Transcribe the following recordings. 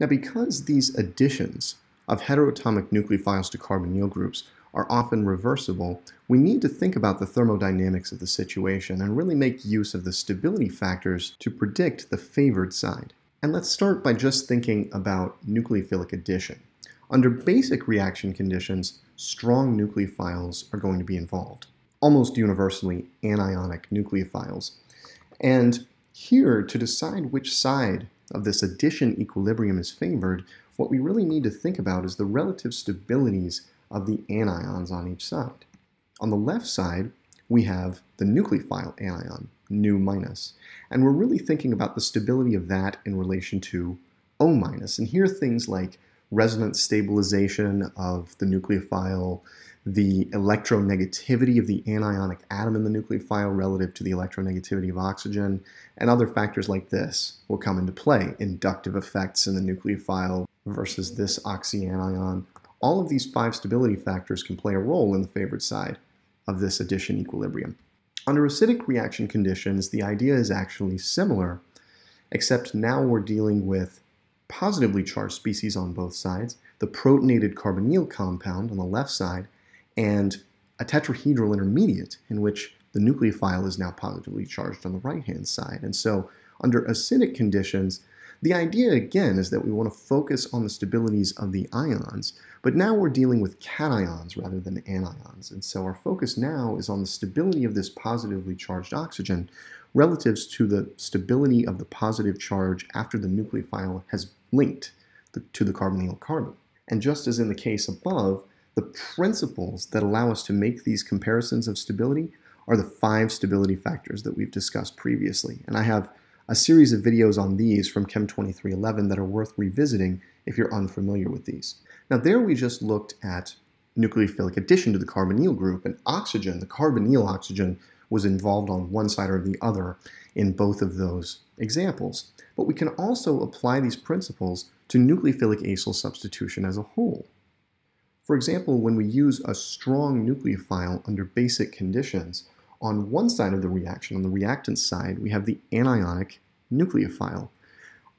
Now because these additions of heteroatomic nucleophiles to carbonyl groups are often reversible, we need to think about the thermodynamics of the situation and really make use of the stability factors to predict the favored side. And let's start by just thinking about nucleophilic addition. Under basic reaction conditions, strong nucleophiles are going to be involved, almost universally anionic nucleophiles. And here, to decide which side of this addition equilibrium is favored, what we really need to think about is the relative stabilities of the anions on each side. On the left side, we have the nucleophile anion, nu minus, and we're really thinking about the stability of that in relation to O minus. And here things like resonance stabilization of the nucleophile, the electronegativity of the anionic atom in the nucleophile relative to the electronegativity of oxygen, and other factors like this will come into play. Inductive effects in the nucleophile versus this oxyanion. All of these five stability factors can play a role in the favored side of this addition equilibrium. Under acidic reaction conditions, the idea is actually similar, except now we're dealing with positively charged species on both sides, the protonated carbonyl compound on the left side, and a tetrahedral intermediate in which the nucleophile is now positively charged on the right-hand side. And so under acidic conditions, the idea again is that we want to focus on the stabilities of the ions, but now we're dealing with cations rather than anions. And so our focus now is on the stability of this positively charged oxygen relative to the stability of the positive charge after the nucleophile has linked to the carbonyl carbon. And just as in the case above, the principles that allow us to make these comparisons of stability are the five stability factors that we've discussed previously. And I have a series of videos on these from Chem 2311 that are worth revisiting if you're unfamiliar with these. Now there we just looked at nucleophilic addition to the carbonyl group and oxygen, the carbonyl oxygen was involved on one side or the other in both of those examples. But we can also apply these principles to nucleophilic acyl substitution as a whole. For example, when we use a strong nucleophile under basic conditions, on one side of the reaction, on the reactant side, we have the anionic nucleophile.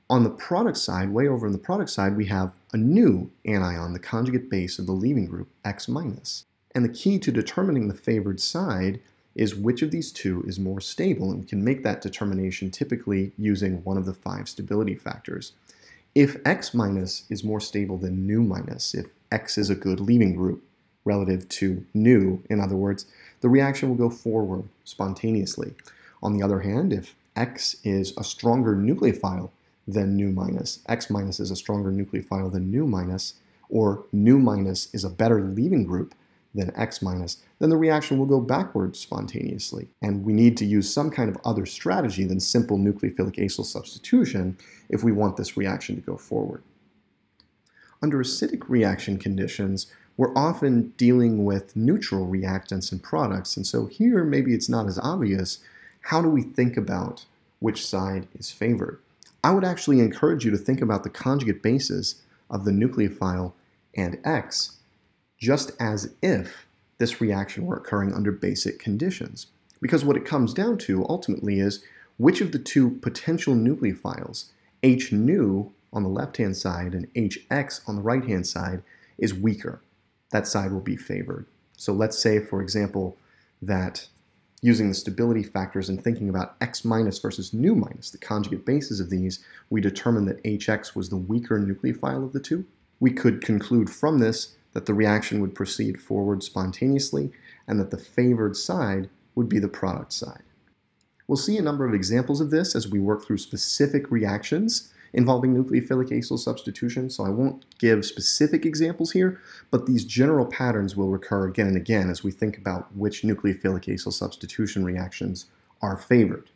On the product side, way over on the product side, we have a new anion, the conjugate base of the leaving group, X minus. And the key to determining the favored side is which of these two is more stable, and we can make that determination typically using one of the five stability factors. If X minus is more stable than nu minus, if X is a good leaving group, relative to nu, in other words, the reaction will go forward spontaneously. On the other hand, if X is a stronger nucleophile than nu minus, X minus is a stronger nucleophile than nu minus, or nu minus is a better leaving group than X minus, then the reaction will go backwards spontaneously. And we need to use some kind of other strategy than simple nucleophilic acyl substitution if we want this reaction to go forward. Under acidic reaction conditions, we're often dealing with neutral reactants and products. And so here, maybe it's not as obvious. How do we think about which side is favored? I would actually encourage you to think about the conjugate bases of the nucleophile and X just as if this reaction were occurring under basic conditions. Because what it comes down to ultimately is which of the two potential nucleophiles, H nu on the left-hand side and HX on the right-hand side, is weaker that side will be favored. So let's say, for example, that using the stability factors and thinking about x minus versus nu minus, the conjugate bases of these, we determined that HX was the weaker nucleophile of the two. We could conclude from this that the reaction would proceed forward spontaneously and that the favored side would be the product side. We'll see a number of examples of this as we work through specific reactions involving nucleophilic acyl substitution, so I won't give specific examples here, but these general patterns will recur again and again as we think about which nucleophilic acyl substitution reactions are favored.